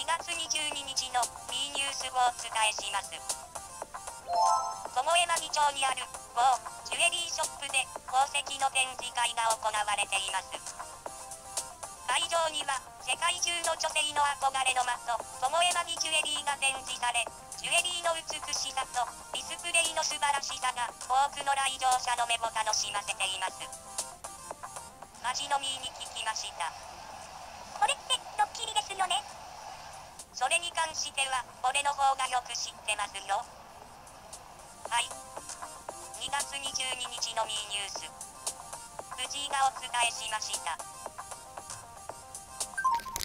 2月22日の B ニュースをお伝えします。桃山議町にある某ジュエリーショップで宝石の展示会が行われています。会場には世界中の女性の憧れの的、桃山木ジュエリーが展示され、ジュエリーの美しさとディスプレイの素晴らしさが多くの来場者の目を楽しませています。マジ飲みに聞きました。これってそれに関しては、俺の方がよく知ってますよ。はい。2月22日のミーニュース。藤井がお伝えしました。